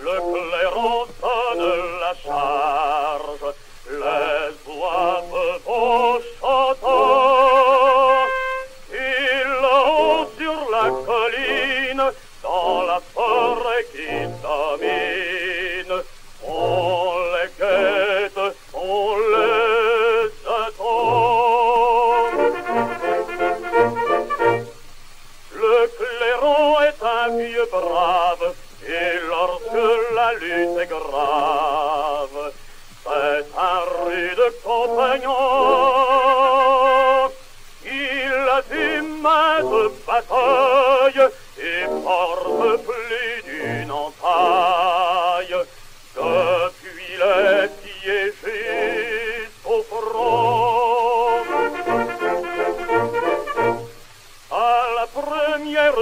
le clairon de la charge. maintes batailles et porte plus d'une entaille. Depuis les piégés au front, à la première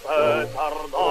petardo